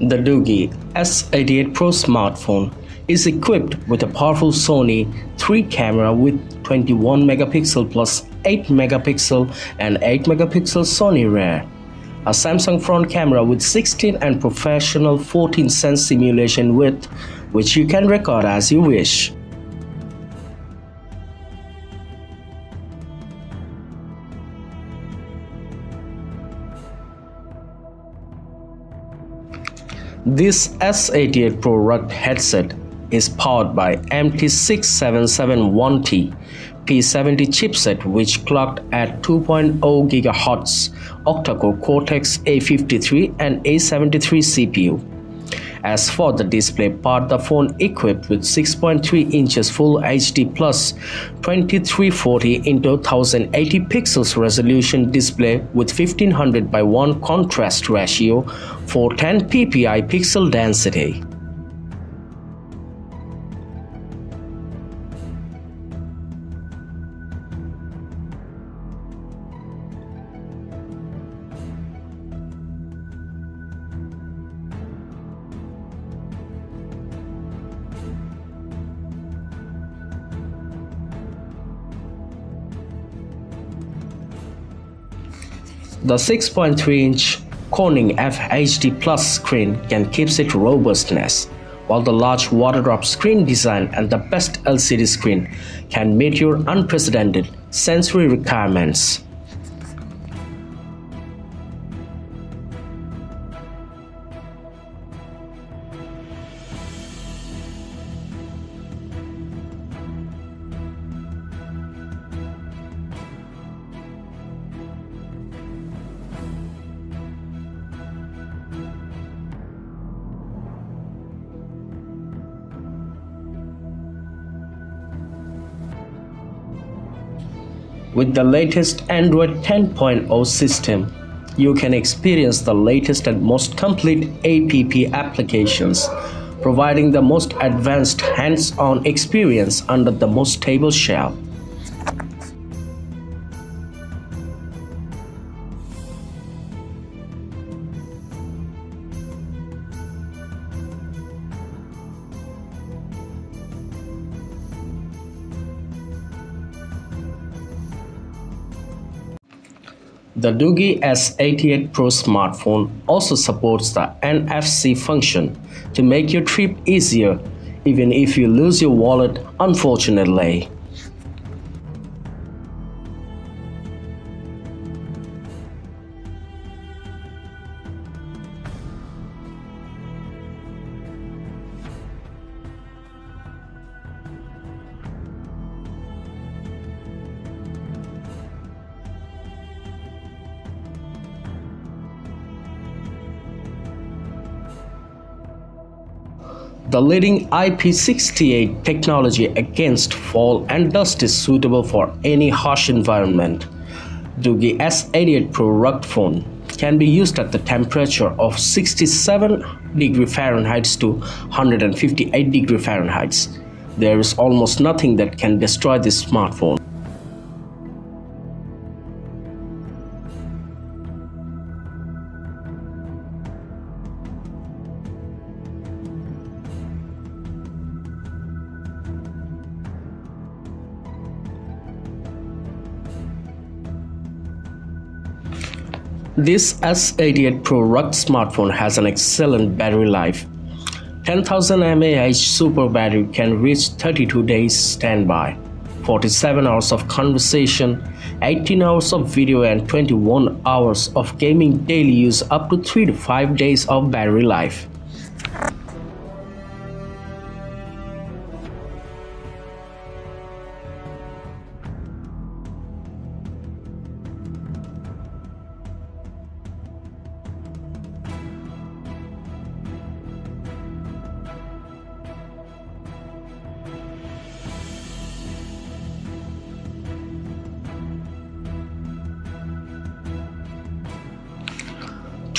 The Doogee S88 Pro smartphone is equipped with a powerful Sony 3 camera with 21 megapixel plus 8 megapixel and 8 megapixel Sony rear, a Samsung front camera with 16 and professional 14 sense simulation width which you can record as you wish. This S88 Pro rugged headset is powered by MT6771T P70 chipset which clocked at 2.0 GHz octa-core Cortex-A53 and A73 CPU. As for the display part, the phone equipped with 6.3 inches Full HD plus 2340 into 1080 pixels resolution display with 1500 by 1 contrast ratio for 10 ppi pixel density. The 6.3-inch Corning FHD Plus screen can keep its robustness, while the large water drop screen design and the best LCD screen can meet your unprecedented sensory requirements. With the latest Android 10.0 system, you can experience the latest and most complete app applications, providing the most advanced hands-on experience under the most stable shell. The Doogee S88 Pro smartphone also supports the NFC function to make your trip easier even if you lose your wallet unfortunately. The leading IP68 technology against fall and dust is suitable for any harsh environment. Doogee S88 Pro rugged phone can be used at the temperature of 67 degree Fahrenheit to 158 degree Fahrenheit. There is almost nothing that can destroy this smartphone. This S88 Pro rugged smartphone has an excellent battery life. 10,000 mAh super battery can reach 32 days standby, 47 hours of conversation, 18 hours of video and 21 hours of gaming daily use up to 3 to 5 days of battery life.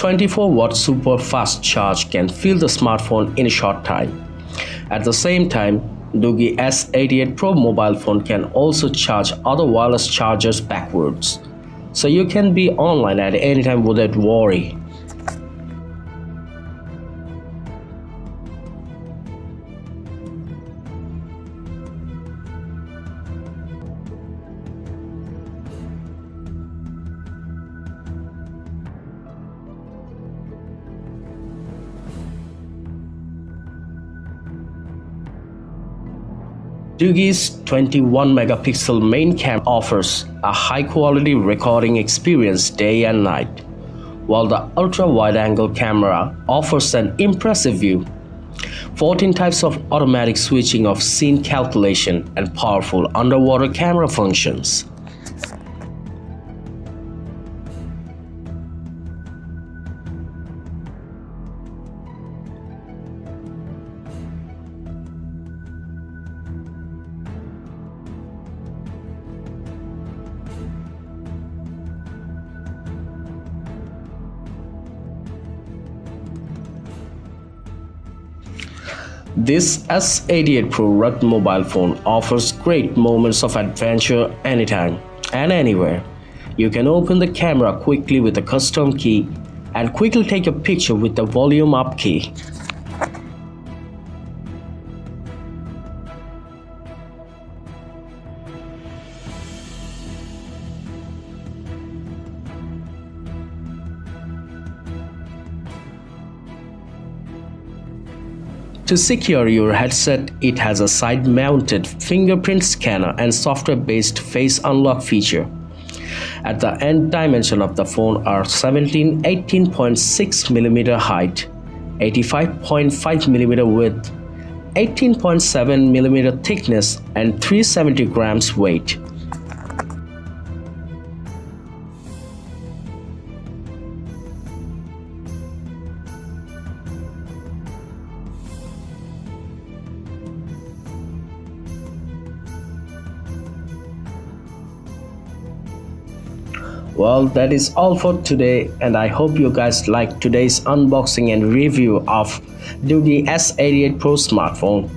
24 watt super fast charge can fill the smartphone in a short time. At the same time, Doogee S88 Pro mobile phone can also charge other wireless chargers backwards, so you can be online at any time without worry. Doogee's 21 megapixel main cam offers a high quality recording experience day and night, while the ultra wide angle camera offers an impressive view. 14 types of automatic switching of scene calculation and powerful underwater camera functions. This S88 Pro rugged mobile phone offers great moments of adventure anytime and anywhere. You can open the camera quickly with a custom key and quickly take a picture with the volume up key. To secure your headset, it has a side-mounted fingerprint scanner and software-based face unlock feature. At the end dimension of the phone are 17 18.6mm height, 85.5mm width, 18.7mm thickness and 370 grams weight. Well that is all for today and i hope you guys like today's unboxing and review of Doogee S88 Pro smartphone.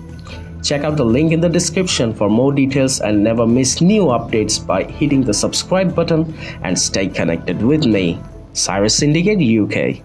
Check out the link in the description for more details and never miss new updates by hitting the subscribe button and stay connected with me Cyrus Syndicate UK